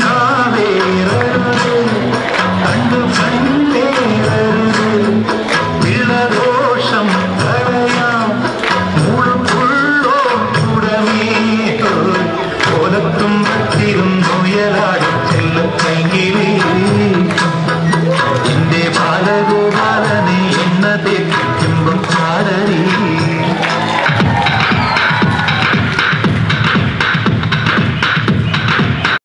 Yeah.